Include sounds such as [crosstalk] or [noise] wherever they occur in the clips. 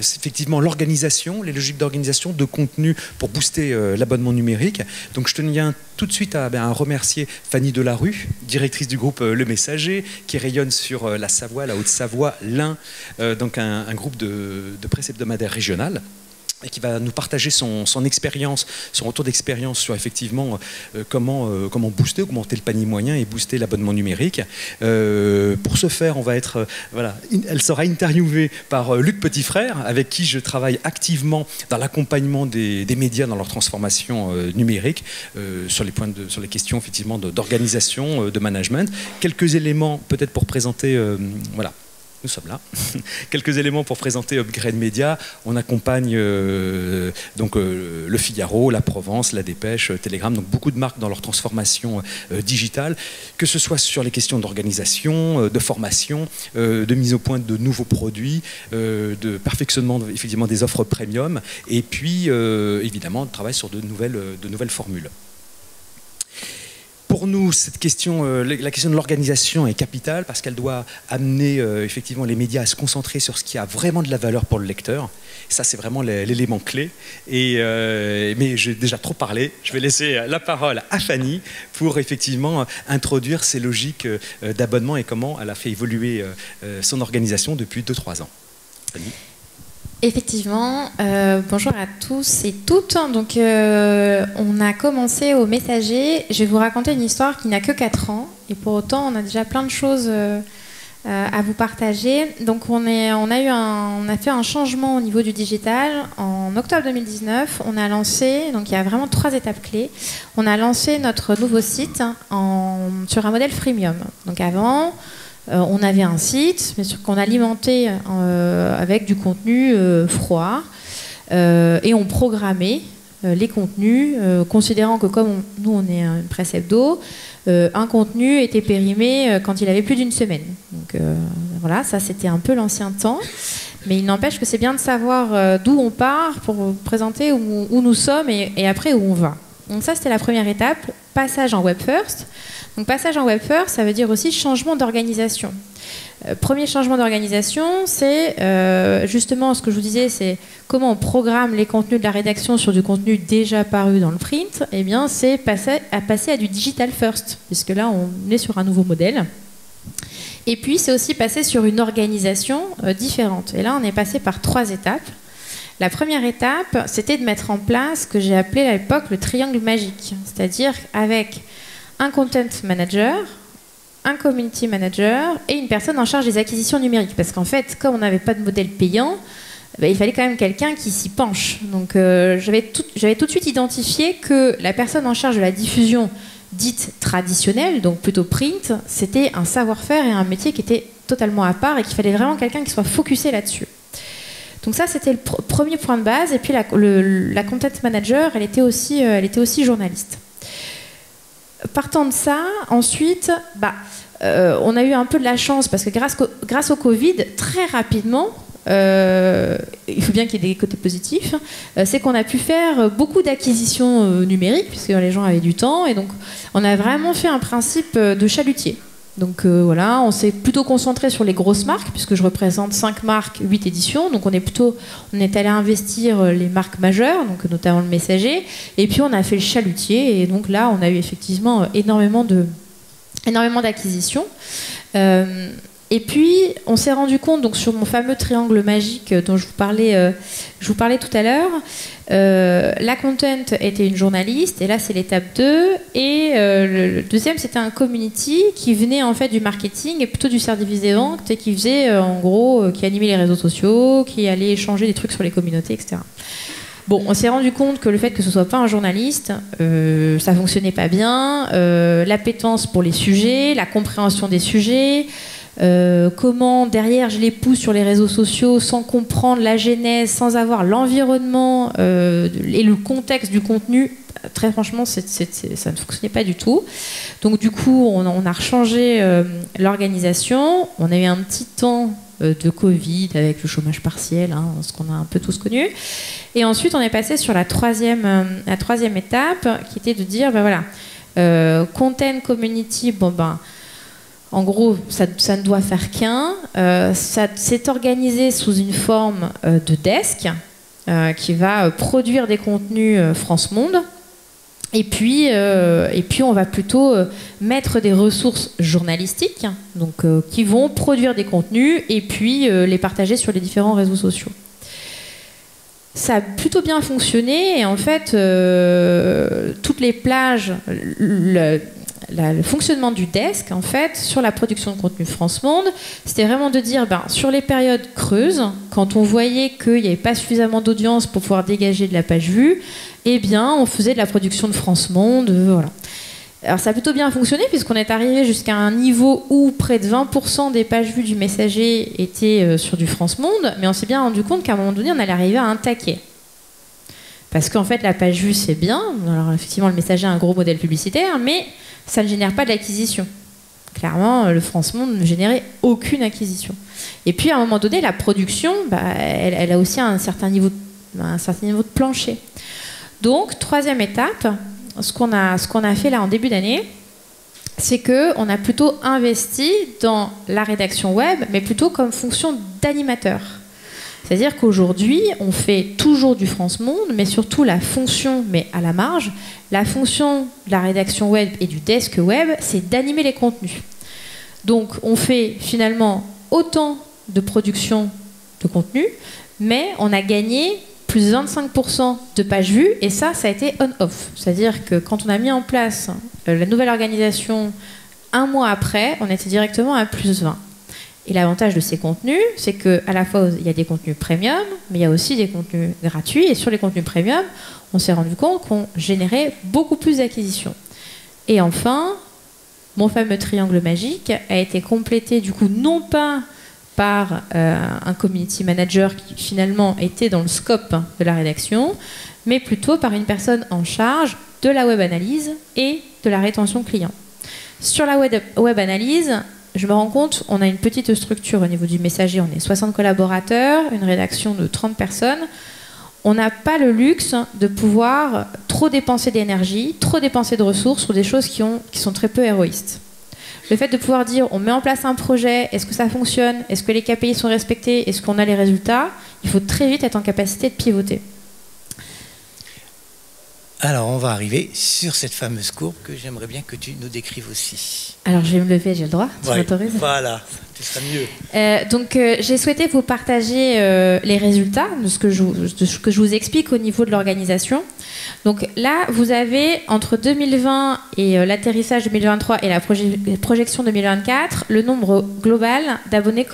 effectivement l'organisation, les logiques d'organisation, de contenu pour booster l'abonnement numérique. Donc je tenais tout de suite à, ben, remercier Fanny Delarue, directrice du groupe Le Messager, qui rayonne sur la Savoie, la Haute-Savoie, l'Ain, donc un, groupe de, de presse hebdomadaire régionale et qui va nous partager son, expérience, son retour d'expérience sur effectivement euh, comment, euh, comment booster, augmenter le panier moyen et booster l'abonnement numérique. Euh, pour ce faire, on va être, voilà, elle sera interviewée par Luc Petitfrère, avec qui je travaille activement dans l'accompagnement des, médias dans leur transformation numérique, sur, les points de, sur les questions effectivement d'organisation, de, de, management. Quelques éléments peut-être pour présenter, voilà, nous sommes là. [laughs] Quelques éléments pour présenter Upgrade Media. On accompagne euh, donc euh, le Figaro, la Provence, la Dépêche, euh, Telegram, donc beaucoup de marques dans leur transformation digitale, que ce soit sur les questions d'organisation, de formation, de mise au point de nouveaux produits, de perfectionnement effectivement des offres premium, et puis évidemment de travail sur de nouvelles, de nouvelles formules pour nous, cette question, euh, la question de l'organisation est capitale parce qu'elle doit amener euh, effectivement les médias à se concentrer sur ce qui a vraiment de la valeur pour le lecteur. ça, c'est vraiment l'élément clé. Et, euh, mais j'ai déjà trop parlé. Je vais laisser la parole à Fanny pour effectivement introduire ces logiques d'abonnement et comment elle a fait évoluer son organisation depuis 2-3 ans. Fanny. Effectivement, euh, bonjour à tous et toutes. Donc, euh, on a commencé au messager. Je vais vous raconter une histoire qui n'a que 4 ans et pour autant, on a déjà plein de choses euh, à vous partager. Donc, on, est, on, a eu un, on a fait un changement au niveau du digital. En octobre 2019, on a lancé, donc il y a vraiment trois étapes clés. On a lancé notre nouveau site en, sur un modèle freemium. Donc, avant, euh, on avait un site, mais qu'on alimentait euh, avec du contenu euh, froid et on programmait les contenus, considérant que comme nous on est une presse hebdo, un contenu était périmé quand il avait plus d'une semaine. Donc voilà, ça c'était un peu l'ancien temps. Mais il n'empêche que c'est bien de savoir d'où on part pour présenter où, nous sommes et, et, après où on va. Donc ça c'était la première étape, passage en web first. Donc passage en web first, ça veut dire aussi changement d'organisation. Euh, premier changement d'organisation, c'est euh, justement ce que je vous disais, c'est comment on programme les contenus de la rédaction sur du contenu déjà paru dans le print. Eh bien, c'est passer à passer à du digital first, puisque là, on est sur un nouveau modèle. Et puis, c'est aussi passer sur une organisation euh, différente. Et là, on est passé par trois étapes. La première étape, c'était de mettre en place ce que j'ai appelé à l'époque le triangle magique, c'est-à-dire avec un content manager, un community manager et une personne en charge des acquisitions numériques. Parce qu'en fait, comme on n'avait pas de modèle payant, bah, il fallait quand même quelqu'un qui s'y penche. Donc euh, j'avais tout, tout, de suite identifié que la personne en charge de la diffusion dite traditionnelle, donc plutôt print, c'était un savoir-faire et un métier qui était totalement à part et qu'il fallait vraiment quelqu'un qui soit focusé là-dessus. Donc ça, c'était le premier point de base. Et puis la, la content manager, elle était aussi, euh, elle était aussi journaliste. Partant de ça, ensuite, bah, euh, on a eu un peu de la chance parce que grâce, au Covid, très rapidement, euh, il faut bien qu'il y ait des côtés positifs, c'est qu'on a pu faire beaucoup d'acquisitions numériques puisque les gens avaient du temps et donc on a vraiment fait un principe de chalutier. Donc euh, voilà, on s'est plutôt concentré sur les grosses marques, puisque je représente 5 marques, 8 éditions. Donc on est plutôt, on est allé investir euh, les marques majeures, donc notamment le messager. Et puis on a fait le chalutier. Et donc là, on a eu effectivement euh, énormément de, énormément d'acquisitions. Et puis, on s'est rendu compte, donc sur mon fameux triangle magique dont je vous parlais, euh, je vous parlais tout à l'heure, euh, la content était une journaliste, et là c'est l'étape 2, et euh, le deuxième c'était un community qui venait en fait du marketing et plutôt du service des ventes, et qui faisait en gros, qui animait les réseaux sociaux, qui allait échanger des trucs sur les communautés, etc. Bon, on s'est rendu compte que le fait que ce soit pas un journaliste, ça fonctionnait pas bien, l'appétence pour les sujets, la compréhension des sujets, euh, comment derrière je les pousse sur les réseaux sociaux sans comprendre la genèse, sans avoir l'environnement euh, et le contexte du contenu, très franchement, ça ne fonctionnait pas du tout. Donc du coup, on, a rechangé euh, l'organisation. On a eu un petit temps de Covid avec le chômage partiel, hein, ce qu'on a un peu tous connu. Et ensuite, on est passé sur la troisième, étape, qui était de dire, ben voilà, content community, bon ben En gros, ça, ne doit faire qu'un. Euh, c'est organisé sous une forme euh, de desk qui va produire des contenus France Monde. Et puis, on va plutôt mettre des ressources journalistiques, donc, qui vont produire des contenus et puis les partager sur les différents réseaux sociaux ça a plutôt bien fonctionné et en fait, euh, toutes les plages, fonctionnement du desk, en fait, sur la production de contenu France Monde, c'était vraiment de dire, ben, sur les périodes creuses, quand on voyait qu'il n'y avait pas suffisamment d'audience pour pouvoir dégager de la page vue, eh bien, on faisait de la production de France Monde, voilà. Alors ça a plutôt bien fonctionné puisqu'on est arrivé jusqu'à un niveau où près de 20% des pages vues du messager étaient euh, sur du France Monde, mais on s'est bien rendu compte qu'à un moment donné, on allait arriver à un taquet. Parce qu'en fait, la page vue, c'est bien. Alors effectivement, le messager a un gros modèle publicitaire, mais ça ne génère pas de l'acquisition. Clairement, euh, le France Monde ne générait aucune acquisition. Et puis à un moment donné, la production, bah, elle, a aussi un certain, niveau, de plancher. Donc, troisième étape, ce qu'on a, ce qu'on a fait là en début d'année, c'est que on a plutôt investi dans la rédaction web, mais plutôt comme fonction d'animateur. C'est-à-dire qu'aujourd'hui, on fait toujours du France Monde, mais surtout la fonction, mais à la marge, la fonction de la rédaction web et du desk web, c'est d'animer les contenus. Donc, on fait finalement autant de production de contenu, mais on a gagné plus 25% de pages vues, et ça, ça a été on-off. C'est-à-dire que quand on a mis en place euh, la nouvelle organisation un mois après, on était directement à plus 20. Et l'avantage de ces contenus, c'est qu'à la fois, il y a des contenus premium, mais il y a aussi des contenus gratuits. Et sur les contenus premium, on s'est rendu compte qu'on générait beaucoup plus d'acquisitions. Et enfin, mon fameux triangle magique a été complété du coup non pas par euh, un community manager qui finalement était dans le scope de la rédaction, mais plutôt par une personne en charge de la web analyse et de la rétention client. Sur la web analyse, je me rends compte, on a une petite structure au niveau du messager, on est 60 collaborateurs, une rédaction de 30 personnes. On n'a pas le luxe de pouvoir trop dépenser d'énergie, trop dépenser de ressources sur des choses qui, qui sont très peu héroïstes. Le fait de pouvoir dire on met en place un projet, est-ce que ça fonctionne, est-ce que les KPI sont respectés, est-ce qu'on a les résultats, il faut très vite être en capacité de pivoter. Alors, on va arriver sur cette fameuse courbe que j'aimerais bien que tu nous décrives aussi. Alors, je vais me lever, j'ai le droit, tu m'autorises Voilà, ce sera mieux. Euh, donc, euh, j'ai souhaité vous partager euh, les résultats de ce, que je, de ce que je vous explique au niveau de l'organisation. Donc là, vous avez entre 2020 et l'atterrissage 2023 et la projection 2024, le nombre global d'abonnés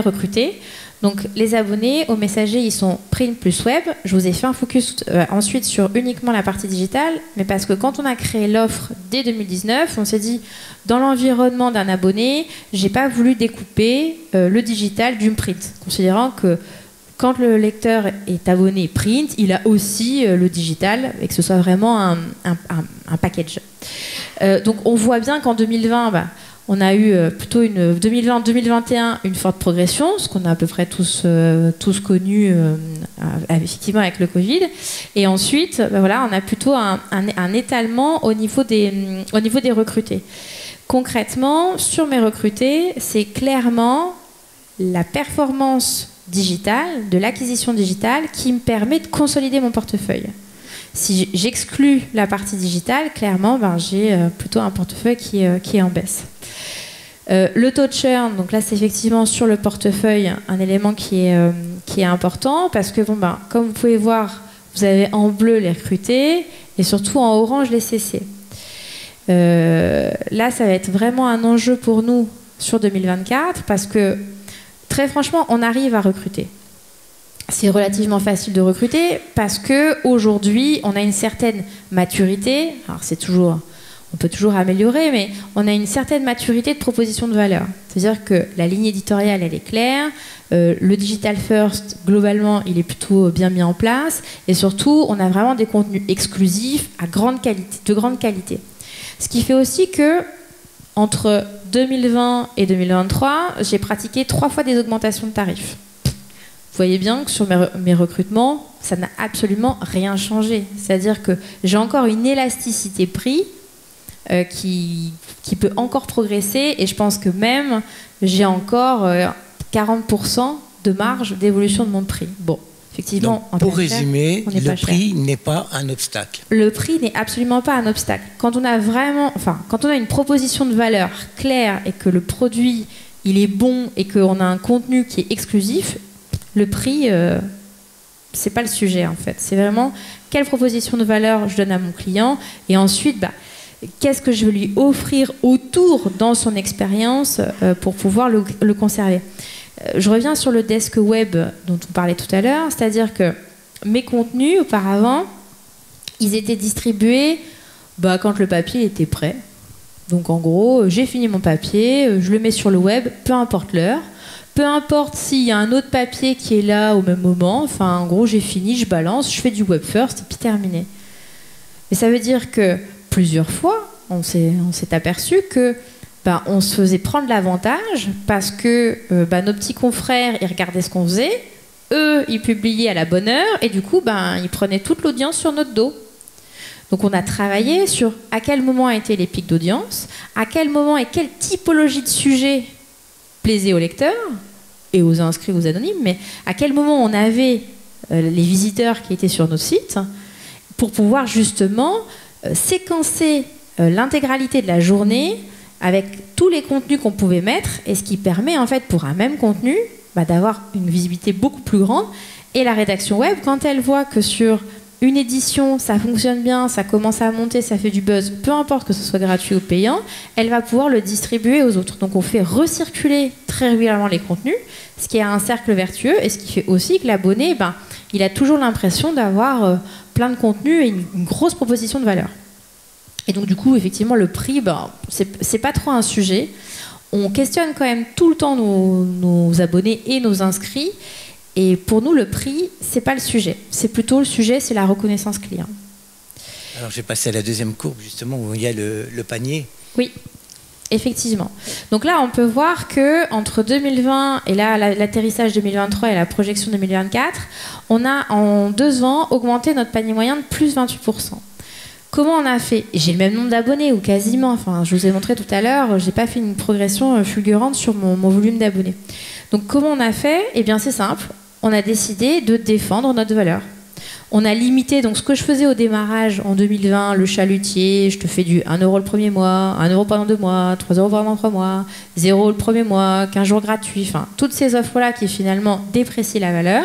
recrutés. Donc les abonnés au messager, ils sont print plus web. Je vous ai fait un focus euh, ensuite sur uniquement la partie digitale, mais parce que quand on a créé l'offre dès 2019, on s'est dit dans l'environnement d'un abonné, j'ai pas voulu découper euh, le digital du print, considérant que quand le lecteur est abonné print, il a aussi euh, le digital et que ce soit vraiment un, package. donc on voit bien qu'en 2020, bah, on a eu euh, plutôt une 2020-2021 une forte progression, ce qu'on a à peu près tous, euh, tous connu euh, effectivement avec le Covid. Et ensuite, ben voilà, on a plutôt un, étalement au niveau, des, au niveau des recrutés. Concrètement, sur mes recrutés, c'est clairement la performance digitale, de l'acquisition digitale, qui me permet de consolider mon portefeuille. Si j'exclus la partie digitale, clairement, ben, j'ai plutôt un portefeuille qui, qui est en baisse. Euh, le taux de churn, donc là c'est effectivement sur le portefeuille un élément qui est, euh, important parce que ben, comme vous pouvez voir, vous avez en bleu les recrutés et surtout en orange les CC. Euh, là ça va être vraiment un enjeu pour nous sur 2024 parce que très franchement on arrive à recruter. C'est relativement facile de recruter parce que aujourd'hui on a une certaine maturité. Alors c'est toujours on peut toujours améliorer, mais on a une certaine maturité de proposition de valeur. C'est-à-dire que la ligne éditoriale, elle est claire, euh, le digital first, globalement, il est plutôt bien mis en place, et surtout, on a vraiment des contenus exclusifs à grande qualité, de grande qualité. Ce qui fait aussi que, entre 2020 et 2023, j'ai pratiqué trois fois des augmentations de tarifs. Vous voyez bien que sur mes recrutements, ça n'a absolument rien changé. C'est-à-dire que j'ai encore une élasticité prix euh, qui, qui peut encore progresser et je pense que même j'ai encore 40% de marge d'évolution de mon prix. Bon, effectivement, pour résumer, le prix n'est pas un obstacle. Le prix n'est absolument pas un obstacle. Quand on a vraiment, enfin, quand on a une proposition de valeur claire et que le produit il est bon et qu'on a un contenu qui est exclusif, le prix, euh, c'est pas le sujet en fait. C'est vraiment quelle proposition de valeur je donne à mon client et ensuite, bah, qu'est-ce que je vais lui offrir autour dans son expérience euh, pour pouvoir le conserver. Euh, je reviens sur le desk web dont on parlait tout à l'heure, c'est-à-dire que mes contenus auparavant, ils étaient distribués bah, quand le papier était prêt. Donc en gros, j'ai fini mon papier, je le mets sur le web, peu importe l'heure. Peu importe s'il y a un autre papier qui est là au même moment, enfin en gros j'ai fini, je balance, je fais du web first et puis terminé. Mais ça veut dire que plusieurs fois, on s'est aperçu que ben, on se faisait prendre l'avantage parce que euh, ben, nos petits confrères, ils regardaient ce qu'on faisait, eux, ils publiaient à la bonne heure, et du coup, ben, ils prenaient toute l'audience sur notre dos. Donc on a travaillé sur à quel moment étaient les pics d'audience, à quel moment et quelle typologie de sujet plaisait aux lecteurs et aux inscrits, aux anonymes, mais à quel moment on avait euh, les visiteurs qui étaient sur nos sites pour pouvoir justement euh, séquencer l'intégralité de la journée avec tous les contenus qu'on pouvait mettre et ce qui permet en fait pour un même contenu bah, d'avoir une visibilité beaucoup plus grande. Et la rédaction web, quand elle voit que sur une édition, ça fonctionne bien, ça commence à monter, ça fait du buzz, peu importe que ce soit gratuit ou payant, elle va pouvoir le distribuer aux autres. Donc on fait recirculer très régulièrement les contenus, ce qui est un cercle vertueux et ce qui fait aussi que l'abonné, ben, il a toujours l'impression d'avoir euh, plein de contenus et une grosse proposition de valeur. Et donc, du coup, effectivement, le prix, ben, c'est pas trop un sujet. On questionne quand même tout le temps nos, abonnés et nos inscrits. Et pour nous, le prix, c'est pas le sujet. C'est plutôt le sujet, c'est la reconnaissance client. Alors, j'ai passé à la deuxième courbe, justement, où il y a le, panier. Oui, effectivement. Donc là, on peut voir que entre 2020 et là, l'atterrissage 2023 et la projection 2024, on a en deux ans augmenté notre panier moyen de plus 28%. Comment on a fait J'ai le même nombre d'abonnés, ou quasiment. Enfin, je vous ai montré tout à l'heure, j'ai pas fait une progression euh, fulgurante sur mon, volume d'abonnés. Donc, comment on a fait? Eh bien, c'est simple. On a décidé de défendre notre valeur. On a limité, donc ce que je faisais au démarrage en 2020, le chalutier, je te fais du 1 euro le premier mois, 1 euro pendant deux mois, 3 euros pendant trois mois, 0 le premier mois, 15 jours gratuits, enfin, toutes ces offres-là qui finalement déprécient la valeur.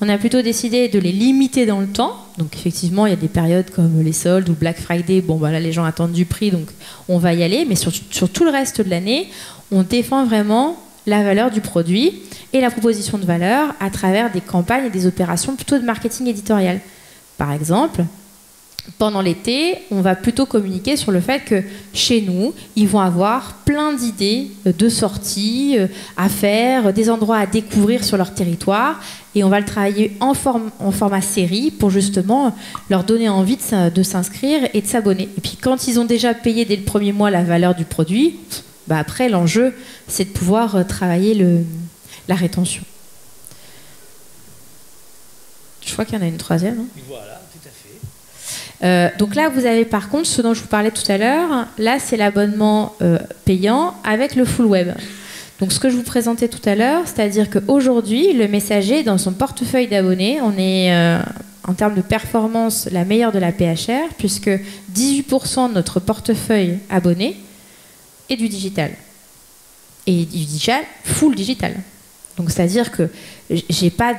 On a plutôt décidé de les limiter dans le temps. Donc effectivement, il y a des périodes comme les soldes ou Black Friday. Bon, bah là, les gens attendent du prix, donc on va y aller. Mais sur, tout le reste de l'année, on défend vraiment la valeur du produit et la proposition de valeur à travers des campagnes et des opérations plutôt de marketing éditorial. Par exemple, pendant l'été, on va plutôt communiquer sur le fait que chez nous, ils vont avoir plein d'idées de sorties euh, à faire, des endroits à découvrir sur leur territoire. Et on va le travailler en, format série pour justement leur donner envie de, s'inscrire et de s'abonner. Et puis quand ils ont déjà payé dès le premier mois la valeur du produit, bah après l'enjeu, c'est de pouvoir euh, travailler la rétention. Je crois qu'il y en a une troisième. Hein. voilà. Euh, donc là, vous avez par contre ce dont je vous parlais tout à l'heure. Là, c'est l'abonnement euh, payant avec le full web. Donc ce que je vous présentais tout à l'heure, c'est-à-dire qu'aujourd'hui, le messager, dans son portefeuille d'abonnés, on est euh, en termes de performance la meilleure de la PHR, puisque 18% de notre portefeuille abonné est du digital. Et du digital, full digital. Donc c'est-à-dire que j'ai pas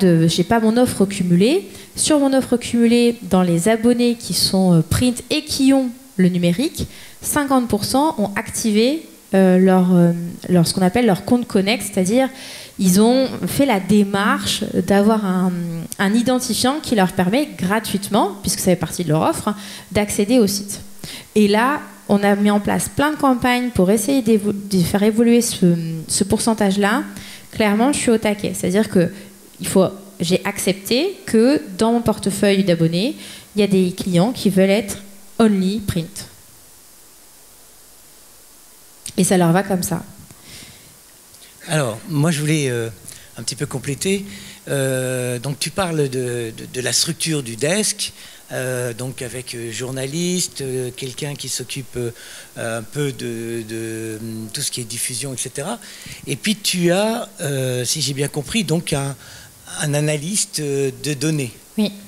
pas mon offre cumulée. Sur mon offre cumulée, dans les abonnés qui sont euh, print et qui ont le numérique, 50% ont activé euh, leur, euh, leur, ce qu'on appelle leur compte connect, c'est-à-dire ils ont fait la démarche d'avoir un, identifiant qui leur permet gratuitement, puisque ça fait partie de leur offre, d'accéder au site. Et là, on a mis en place plein de campagnes pour essayer de faire évoluer ce pourcentage-là clairement, je suis au taquet. C'est-à-dire que il faut, j'ai accepté que dans mon portefeuille d'abonnés, il y a des clients qui veulent être only print. Et ça leur va comme ça. Alors, moi, je voulais euh, un petit peu compléter. Euh, donc tu parles de, la structure du desk, euh, donc avec journaliste, quelqu'un qui s'occupe un peu de, tout ce qui est diffusion, etc. Et puis tu as, si j'ai bien compris, donc un, un analyste de données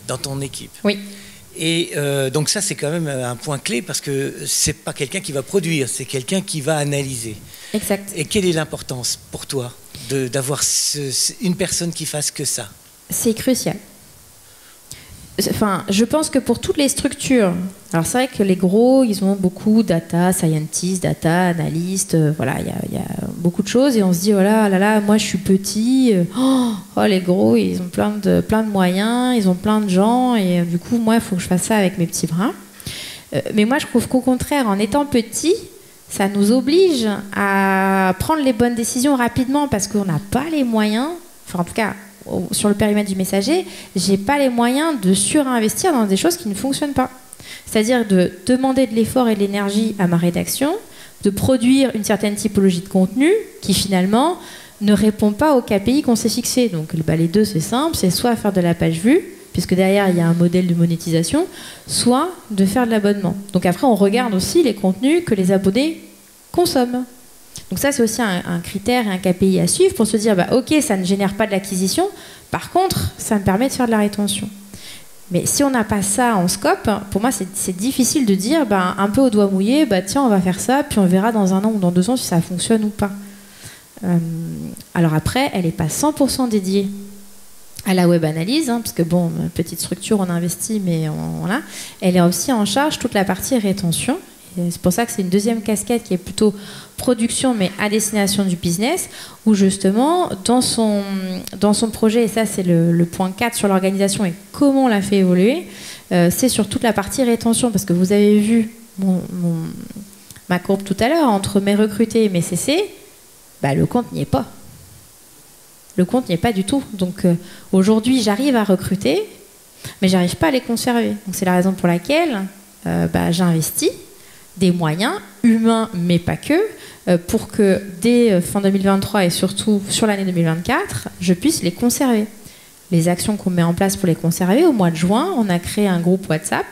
dans ton équipe. Oui. Et euh, donc ça, c'est quand même un point clé parce que c'est pas quelqu'un qui va produire, c'est quelqu'un qui va analyser. Exact. Et quelle est l'importance pour toi d'avoir une personne qui fasse que ça? C'est crucial. Enfin, je pense que pour toutes les structures, alors c'est vrai que les gros, ils ont beaucoup data scientists, data analystes, euh, voilà, il y, a beaucoup de choses et on se dit voilà, oh là là, moi je suis petit, euh, oh, les gros, ils ont plein de plein de moyens, ils ont plein de gens et euh, du coup moi il faut que je fasse ça avec mes petits bras. mais moi je trouve qu'au contraire, en étant petit, ça nous oblige à prendre les bonnes décisions rapidement parce qu'on n'a pas les moyens, enfin en tout cas sur le périmètre du messager, j'ai pas les moyens de surinvestir dans des choses qui ne fonctionnent pas. C'est-à-dire de demander de l'effort et de l'énergie à ma rédaction, de produire une certaine typologie de contenu qui finalement ne répond pas aux KPI qu'on s'est fixé. Donc bah, les deux, c'est simple, c'est soit faire de la page vue, puisque derrière il y a un modèle de monétisation, soit de faire de l'abonnement. Donc après, on regarde aussi les contenus que les abonnés consomment. Donc ça, c'est aussi un, critère et un KPI à suivre pour se dire, bah, ok, ça ne génère pas de l'acquisition, par contre, ça me permet de faire de la rétention. Mais si on n'a pas ça en scope, pour moi, c'est difficile de dire, bah, un peu au doigt mouillé, bah, tiens, on va faire ça, puis on verra dans un an ou dans deux ans si ça fonctionne ou pas. Euh, alors après, elle n'est pas 100% dédiée à la web analyse, hein, parce que bon, petite structure, on investit, mais voilà. Elle est aussi en charge toute la partie rétention. C'est pour ça que c'est une deuxième casquette qui est plutôt production, mais à destination du business, où justement, dans son, dans son projet, et ça c'est le, point 4 sur l'organisation et comment on l'a fait évoluer, euh, c'est sur toute la partie rétention, parce que vous avez vu ma courbe tout à l'heure, entre mes recrutés et mes CC, bah, le compte n'y est pas. Le compte n'y est pas du tout. Donc euh, aujourd'hui, j'arrive à recruter, mais j'arrive pas à les conserver. Donc c'est la raison pour laquelle euh, bah, j'investis des moyens humains, mais pas que, euh, pour que dès euh, fin 2023 et surtout sur l'année 2024, je puisse les conserver. Les actions qu'on met en place pour les conserver, au mois de juin, on a créé un groupe WhatsApp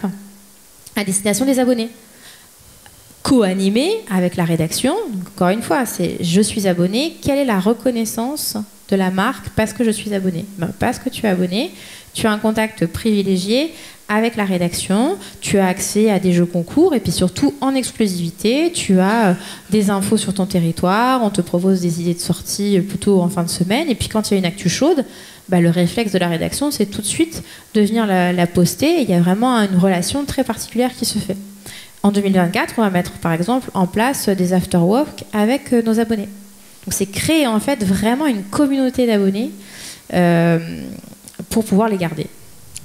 à destination des abonnés, co-animé avec la rédaction. encore une fois, c'est je suis abonné, quelle est la reconnaissance de la marque parce que je suis abonné? Ben, Parce que tu es abonné, tu as un contact privilégié avec la rédaction, tu as accès à des jeux concours et puis surtout en exclusivité, tu as euh, des infos sur ton territoire, on te propose des idées de sortie plutôt en fin de semaine et puis quand il y a une actu chaude, bah, le réflexe de la rédaction c'est tout de suite de venir la, poster et il y a vraiment une relation très particulière qui se fait. En 2024, on va mettre par exemple en place des after-work avec euh, nos abonnés. Donc c'est créer en fait vraiment une communauté d'abonnés euh, pour pouvoir les garder.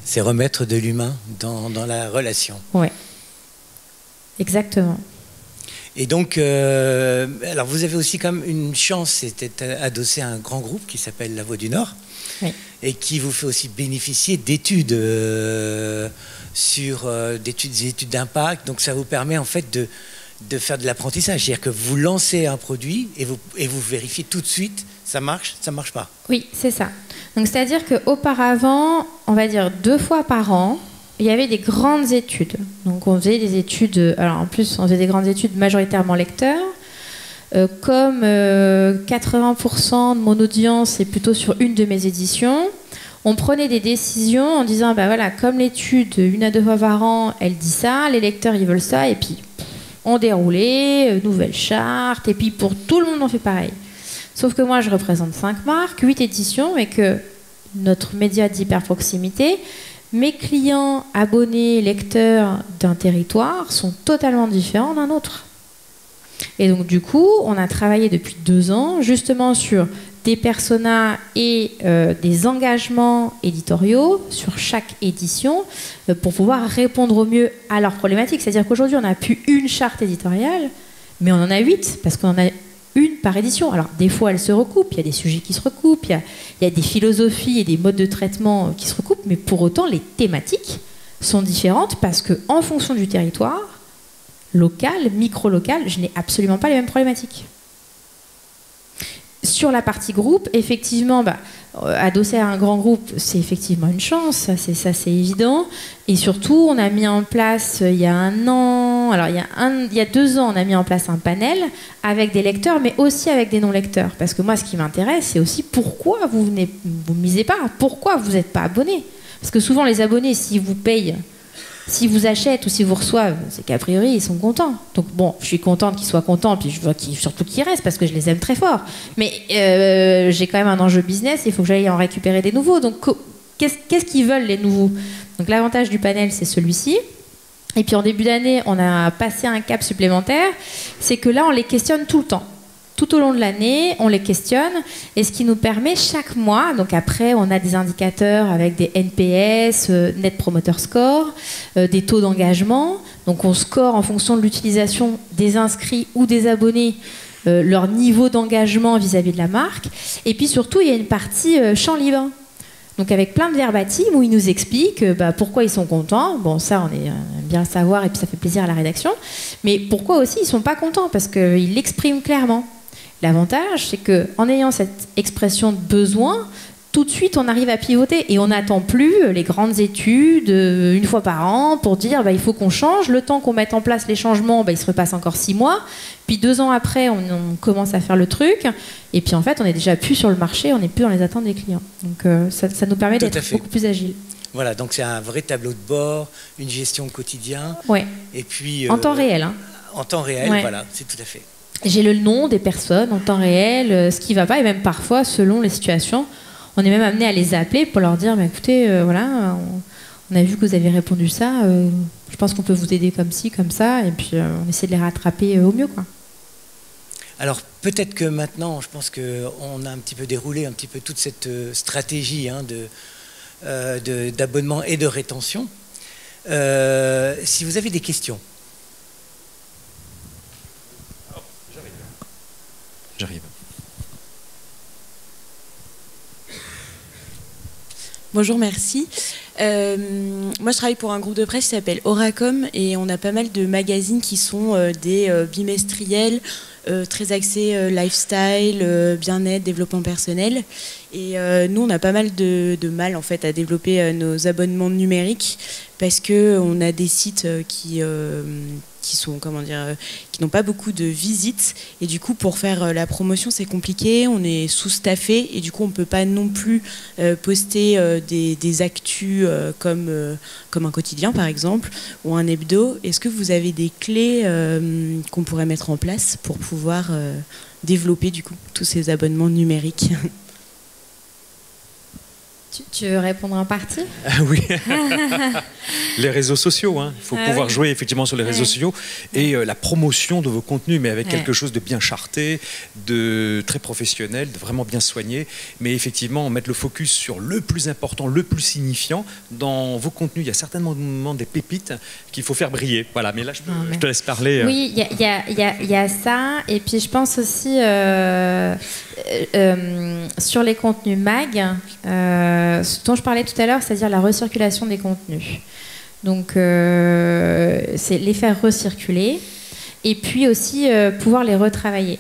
C'est remettre de l'humain dans, la relation. Oui, exactement. Et donc, euh, alors vous avez aussi comme une chance, c'était adossé à un grand groupe qui s'appelle La Voix du Nord, et qui vous fait aussi bénéficier d'études euh, sur euh, d'études, études d'impact. Donc, ça vous permet en fait de, de faire de l'apprentissage, c'est-à-dire que vous lancez un produit et vous, et vous vérifiez tout de suite, ça marche, ça marche pas. Oui, c'est ça. Donc c'est-à-dire qu'auparavant, on va dire deux fois par an, il y avait des grandes études. Donc on faisait des études, alors en plus on faisait des grandes études majoritairement lecteurs. Euh, comme 80% euh, de mon audience est plutôt sur une de mes éditions, on prenait des décisions en disant, bah voilà, comme l'étude une à deux fois par an, elle dit ça, les lecteurs ils veulent ça, et puis on déroulait, euh, nouvelle charte, et puis pour tout le monde on fait pareil. Sauf que moi, je représente 5 marques, 8 éditions, et que notre média d'hyper proximité, mes clients, abonnés, lecteurs d'un territoire sont totalement différents d'un autre. Et donc, du coup, on a travaillé depuis deux ans justement sur des personas et euh, des engagements éditoriaux sur chaque édition euh, pour pouvoir répondre au mieux à leurs problématiques. C'est-à-dire qu'aujourd'hui, on n'a plus une charte éditoriale, mais on en a huit, parce qu'on en a une par édition. Alors des fois elles se recoupent, il y a des sujets qui se recoupent, il y a, des philosophies et des modes de traitement qui se recoupent, mais pour autant les thématiques sont différentes parce que en fonction du territoire, local, micro-local, je n'ai absolument pas les mêmes problématiques. sur la partie groupe, effectivement, bah, euh, adossé à un grand groupe, c'est effectivement une chance, ça c'est, ça c'est évident. Et surtout, on a mis en place euh, il y a un an, alors il y a, il y a deux ans, on a mis en place un panel avec des lecteurs, mais aussi avec des non-lecteurs. Parce que moi, ce qui m'intéresse, c'est aussi pourquoi vous ne vous misez pas, pourquoi vous n'êtes pas abonné. Parce que souvent, les abonnés, s'ils vous payent S'ils vous achètent ou s'ils vous reçoivent, c'est qu'a priori, ils sont contents. Donc bon, je suis contente qu'ils soient contents, puis je veux surtout qu'ils restent parce que je les aime très fort. Mais euh, j'ai quand même un enjeu business, il faut que j'aille en récupérer des nouveaux. Donc qu'est-ce qu'ils veulent les nouveaux? Donc l'avantage du panel, c'est celui-ci. Et puis en début d'année, on a passé un cap supplémentaire, c'est que là, on les questionne tout le temps tout au long de l'année, on les questionne, et ce qui nous permet chaque mois, donc après on a des indicateurs avec des NPS, euh, Net Promoter Score, euh, des taux d'engagement, donc on score en fonction de l'utilisation des inscrits ou des abonnés. Euh, leur niveau d'engagement vis-à-vis de la marque. Et puis surtout, il y a une partie champ libre. Donc avec plein de verbatim où ils nous expliquent bah, pourquoi ils sont contents. Bon, ça, on est bien à savoir et puis ça fait plaisir à la rédaction. Mais pourquoi aussi ils sont pas contents? Parce qu'ils l'expriment clairement. L'avantage, c'est que en ayant cette expression de besoin, tout de suite, on arrive à pivoter et on n'attend plus les grandes études euh, une fois par an pour dire bah, il faut qu'on change. Le temps qu'on mette en place les changements, bah, il se repasse encore six mois. Puis deux ans après, on, commence à faire le truc. Et puis en fait, on est déjà plus sur le marché, on n'est plus dans les attentes des clients. Donc euh, ça, nous permet d'être beaucoup plus agile. Voilà, donc c'est un vrai tableau de bord, une gestion quotidien. Ouais. Et puis en temps euh, réel. Hein. En temps réel, voilà, c'est tout à fait. J'ai le nom des personnes en temps réel, euh, ce qui va pas, et même parfois, selon les situations, on est même amené à les appeler pour leur dire, écoutez, euh, voilà, on, a vu que vous avez répondu ça, euh, je pense qu'on peut vous aider comme ci, comme ça, et puis on essaie de les rattraper au mieux, quoi. Alors peut-être que maintenant, je pense qu'on a un petit peu déroulé un petit peu toute cette stratégie hein, d'abonnement et de rétention. si vous avez des questions, J'arrive. Bonjour, merci. Euh, moi, je travaille pour un groupe de presse qui s'appelle Oracom et on a pas mal de magazines qui sont euh, des euh, bimestriels, très axés lifestyle, bien-être, développement personnel. Et nous, on a pas mal de, de, mal en fait à développer nos abonnements numériques parce que on a des sites qui qui sont comment dire euh, qui n'ont pas beaucoup de visites. Et du coup pour faire euh, la promotion c'est compliqué. On est sous-staffé. Et du coup on peut pas non plus euh, poster des, des, actus comme comme un quotidien par exemple ou un hebdo. Est-ce que vous avez des clés qu'on pourrait mettre en place pour pouvoir développer du coup tous ces abonnements numériques? [laughs] Tu, veux répondre en partie? [laughs] Ah Oui. les réseaux sociaux. Hein. Il faut ah pouvoir jouer effectivement sur les réseaux sociaux et euh, la promotion de vos contenus, mais avec quelque chose de bien charté, de très professionnel, de vraiment bien soigné. Mais effectivement, mettre le focus sur le plus important, le plus signifiant. Dans vos contenus, il y a certainement des pépites qu'il faut faire briller. Voilà, mais là, je, te laisse parler. Euh. Oui, il y, a ça. Et puis, je pense aussi euh, sur les contenus mag. Euh, ce dont je parlais tout à l'heure, c'est-à-dire la recirculation des contenus. Donc, euh, c'est les faire recirculer et puis aussi euh, pouvoir les retravailler.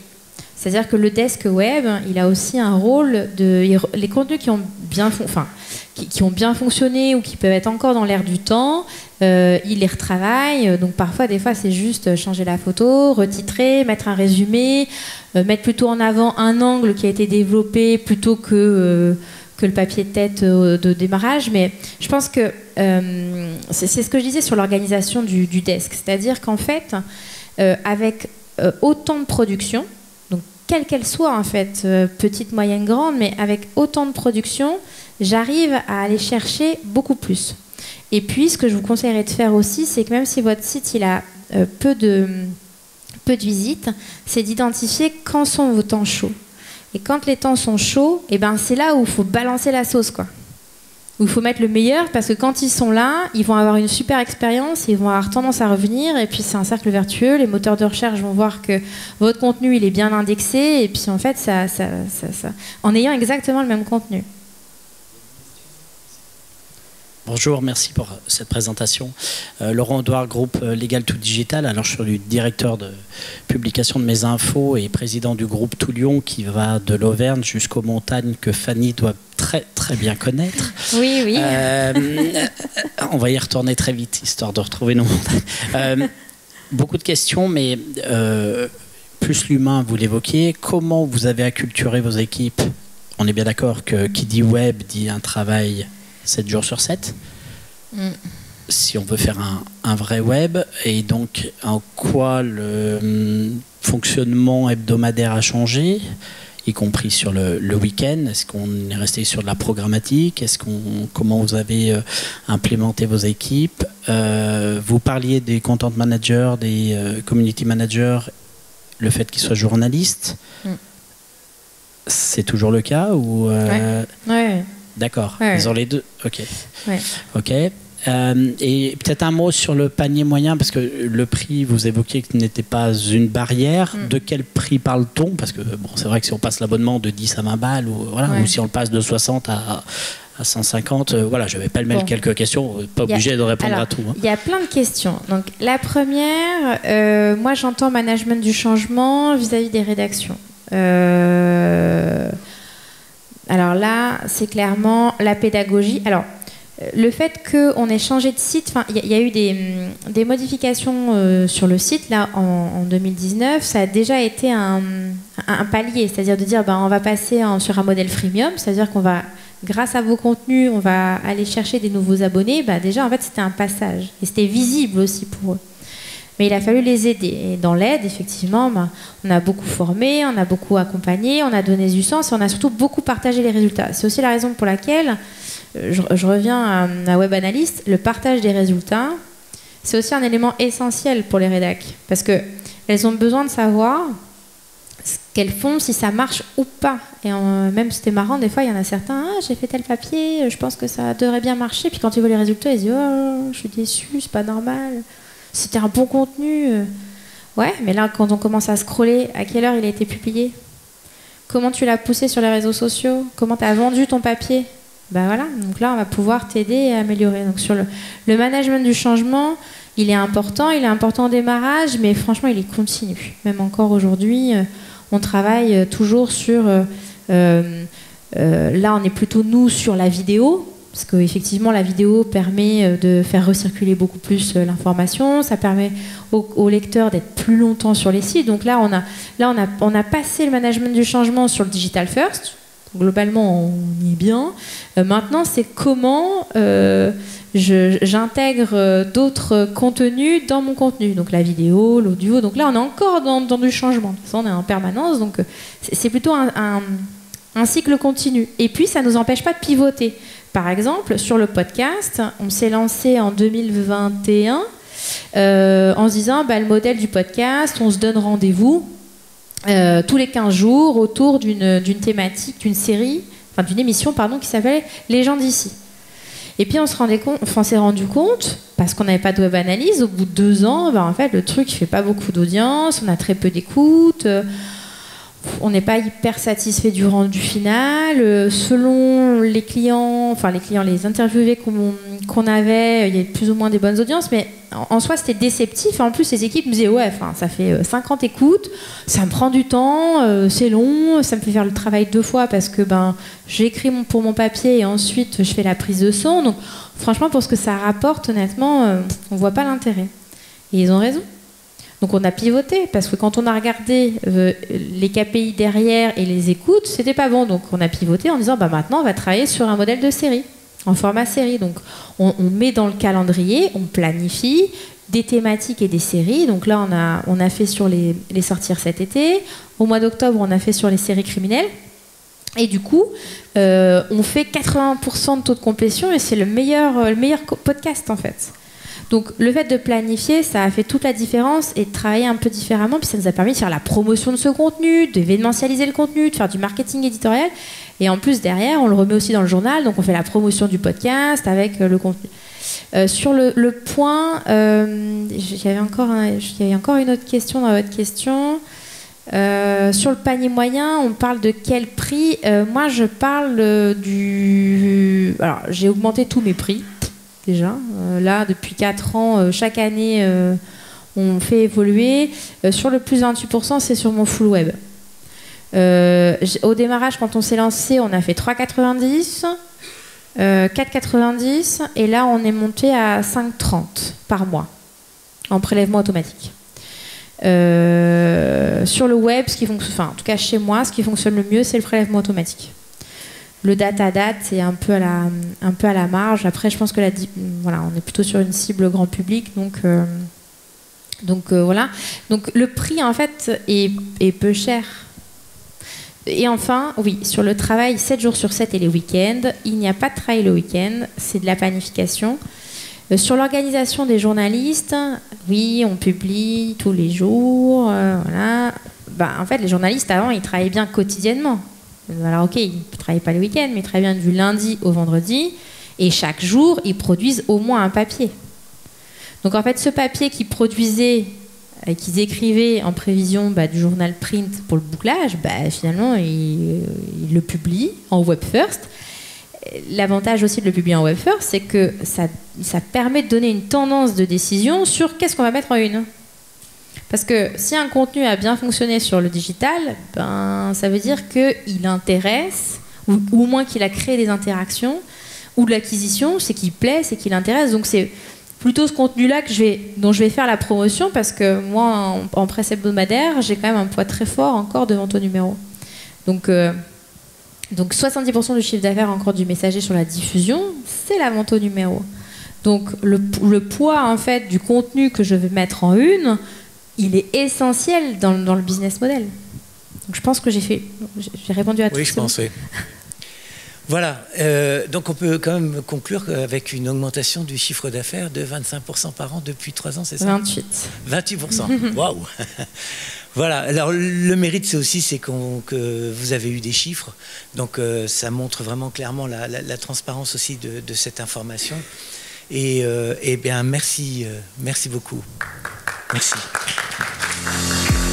C'est-à-dire que le desk web, il a aussi un rôle de les contenus qui ont bien, enfin, qui, ont bien fonctionné ou qui peuvent être encore dans l'air du temps, il les retravaille. Donc parfois, des fois, c'est juste changer la photo, retitrer, mettre un résumé, mettre plutôt en avant un angle qui a été développé plutôt que que le papier de tête euh, de démarrage, mais je pense que euh, c'est ce que je disais sur l'organisation du, desk, c'est-à-dire qu'en fait, euh, avec autant de production, donc quelle qu'elle soit en fait, petite, moyenne, grande, mais avec autant de production, j'arrive à aller chercher beaucoup plus. Et puis, ce que je vous conseillerais de faire aussi, c'est que même si votre site il a peu de peu de visites, c'est d'identifier quand sont vos temps chauds. Et quand les temps sont chauds, et eh ben c'est là où il faut balancer la sauce, quoi. Où il faut mettre le meilleur parce que quand ils sont là, ils vont avoir une super expérience, ils vont avoir tendance à revenir et puis c'est un cercle vertueux. Les moteurs de recherche vont voir que votre contenu il est bien indexé et puis en fait ça, ça, ça, ça en ayant exactement le même contenu. Bonjour, merci pour cette présentation. Euh, Laurent Edouard, groupe euh, Legal to Digital. Alors, je suis le directeur de publication de mes infos et président du groupe Tout Lyon qui va de l'Auvergne jusqu'aux montagnes que Fanny doit très très bien connaître. Oui, oui. Euh, on va y retourner très vite, histoire de retrouver nos montagnes. beaucoup de questions, mais plus l'humain, vous l'évoquiez. Comment vous avez acculturé vos équipes? On est bien d'accord que qui dit web dit un travail 7 jours sur 7. Mm. Si on veut faire un, vrai web, et donc en quoi le hum, fonctionnement hebdomadaire a changé, y compris sur le, week-end? Est-ce qu'on est resté sur de la programmatique? Est-ce qu'on, comment vous avez euh, implémenté vos équipes? Euh, Vous parliez des content managers, des euh, community managers, le fait qu'ils soient journalistes. Mm. C'est toujours le cas ou ouais. D'accord. Ils ont les deux. Ok. Ok. Euh, et peut-être un mot sur le panier moyen, parce que le prix, vous évoquiez que n'était pas une barrière. Mm. De quel prix parle-t-on? Parce que bon, c'est vrai que si on passe l'abonnement de 10 à 20 balles, ou, voilà, ou si on le passe de 60 à, à 150, euh, voilà, je vais pas le mettre quelques questions, pas obligé de répondre à tout. Hein. Il y a plein de questions. Donc la première, euh, moi j'entends management du changement vis-à-vis -vis des rédactions. Euh, alors là, c'est clairement la pédagogie. Alors, le fait qu'on ait changé de site, il y, a eu des, mm, modifications euh, sur le site là en, 2019. Ça a déjà été un, palier, c'est-à-dire de dire ben, on va passer sur un modèle freemium, c'est-à-dire qu'on va, grâce à vos contenus, on va aller chercher des nouveaux abonnés. Ben, déjà, en fait, c'était un passage et c'était visible aussi pour eux mais il a fallu les aider. Et dans l'aide, effectivement, ben, on a beaucoup formé, on a beaucoup accompagné, on a donné du sens et on a surtout beaucoup partagé les résultats. C'est aussi la raison pour laquelle, euh, je, reviens à, Web Analyst, le partage des résultats, c'est aussi un élément essentiel pour les rédacs. Parce qu'elles ont besoin de savoir ce qu'elles font, si ça marche ou pas. Et même c'était marrant, des fois il y en a certains, ah, j'ai fait tel papier, je pense que ça devrait bien marcher. Puis quand ils voient les résultats, ils disent, oh, je suis déçu, c'est pas normal. C'était un bon contenu. Euh. Ouais, mais là, quand on commence à scroller, à quelle heure il a été publié? Comment tu l'as poussé sur les réseaux sociaux? Comment tu as vendu ton papier? Ben voilà, donc là, on va pouvoir t'aider et améliorer. Donc sur le, management du changement, il est important, il est important au démarrage, mais franchement, il est continu. Même encore aujourd'hui, euh, on travaille euh, toujours sur... là, on est plutôt nous sur la vidéo, parce qu'effectivement la vidéo permet euh, de faire recirculer beaucoup plus euh, l'information, ça permet au, lecteur d'être plus longtemps sur les sites. Donc là, on a, là on, a, on a passé le management du changement sur le digital first. Globalement, on y est bien. Euh, maintenant, c'est comment j'intègre d'autres contenus dans mon contenu. Donc la vidéo, l'audio. Donc là, on est encore dans, du changement. on est en permanence. Donc c'est plutôt un cycle continu. Et puis, ça ne nous empêche pas de pivoter. Par exemple, sur le podcast, on s'est lancé en 2021 euh, en se disant bah, le modèle du podcast, on se donne rendez-vous euh, tous les 15 jours autour d'une thématique, d'une série, enfin d'une émission pardon, qui s'appelait Les gens d'ici. Et puis on se s'est rendu compte, parce qu'on n'avait pas de web analyse, au bout de deux ans, bah, en fait le truc ne fait pas beaucoup d'audience, on a très peu d'écoute on n'est pas hyper satisfait du rendu final. Euh, selon les clients, enfin les clients, les interviewés qu'on avait, il y a plus ou moins des bonnes audiences, mais en, soi c'était déceptif. En plus, les équipes me disaient ouais, ça fait 50 euh, écoutes, ça me prend du temps, euh, c'est long, ça me fait faire le travail deux fois parce que ben j'écris pour mon papier et ensuite je fais la prise de son. Donc franchement, pour ce que ça rapporte, honnêtement, on voit pas l'intérêt. Et ils ont raison. Donc on a pivoté parce que quand on a regardé euh, les KPI derrière et les écoutes, c'était pas bon. Donc on a pivoté en disant bah maintenant on va travailler sur un modèle de série en format série. Donc on, met dans le calendrier, on planifie des thématiques et des séries. Donc là on a fait sur les, les sortir cet été. Au mois d'octobre on a fait sur les séries criminelles. Et du coup, euh, on fait 80% de taux de complétion et c'est le meilleur podcast en fait. Donc le fait de planifier, ça a fait toute la différence et de travailler un peu différemment. Puis ça nous a permis de faire la promotion de ce contenu, d'événementialiser le contenu, de faire du marketing éditorial. Et en plus, derrière, on le remet aussi dans le journal. Donc on fait la promotion du podcast avec euh, le contenu. Euh, sur le, point, euh, il, y avait encore une autre question dans votre question. sur le panier moyen, on parle de quel prix? Moi, je parle du. Alors, j'ai augmenté tous mes prix déjà. là, depuis 4 ans, chaque année, on fait évoluer. sur le plus 28%, c'est sur mon full web. au démarrage, quand on s'est lancé, on a fait 3,90, 4,90 et là on est monté à 5,30 par mois en prélèvement automatique. Euh, sur le web, ce qui fonctionne, en tout cas chez moi, ce qui fonctionne le mieux, c'est le prélèvement automatique. Le data date, c'est un peu à la, à marge. Après, je pense que voilà, on est plutôt sur une cible grand public, donc. Euh, euh, voilà. Donc le prix en fait est, peu cher. Et enfin, oui, sur le travail 7 jours sur 7 et les week-ends, il n'y a pas de travail le week-end, c'est de la planification. Euh, sur l'organisation des journalistes, oui, on publie tous les jours. Bah, en fait, les journalistes, avant, ils travaillaient bien quotidiennement. Alors, ok, ils ne travaillent pas le week-end, mais ils travaillent du lundi au vendredi. Et chaque jour, ils produisent au moins un papier. Donc, en fait, ce papier qu'ils produisaient, et qu'ils écrivaient en prévision bah, du journal print pour le bouclage, bah, finalement, ils, ils le publient en web first. L'avantage aussi de le publier en web first, c'est que ça, permet de donner une tendance de décision sur qu'est-ce qu'on va mettre en une. Parce que si un contenu a bien fonctionné sur le digital, ben, ça veut dire qu'il intéresse, ou, au moins qu'il a créé des interactions, ou de l'acquisition, c'est qu'il plaît, c'est qu'il intéresse. Donc c'est plutôt ce contenu-là dont je vais faire la promotion, parce que moi, en, presse hebdomadaire, j'ai quand même un poids très fort encore devant ton numéro. Donc... Euh, donc 70% du chiffre d'affaires encore du messager sur la diffusion, c'est la vente au numéro. Donc le, poids en fait du contenu que je vais mettre en une, il est essentiel dans, le business model. Donc je pense que j'ai fait, j'ai répondu à tout. Oui, je pense. Voilà, euh, donc on peut quand même conclure avec une augmentation du chiffre d'affaires de 25% par an depuis 3 ans, c'est ça? 28. 28%, [laughs] waouh [laughs] Voilà, alors le mérite c'est aussi c'est que vous avez eu des chiffres, donc euh, ça montre vraiment clairement la, transparence aussi de, cette information. Et, euh, bien merci, merci beaucoup. クリスニック。